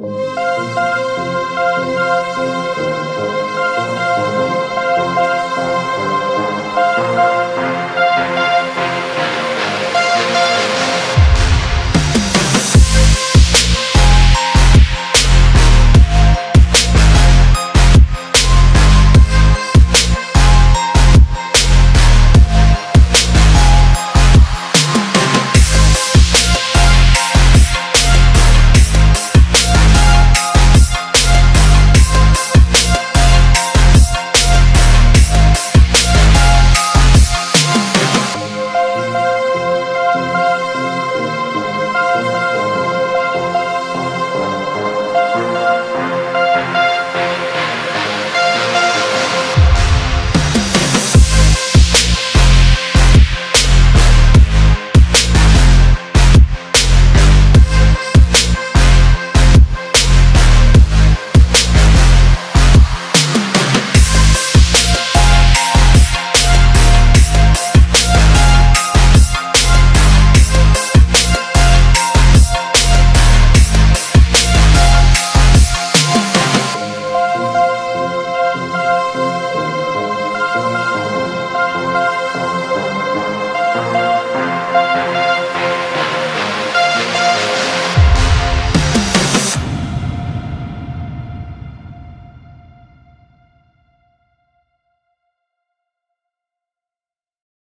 you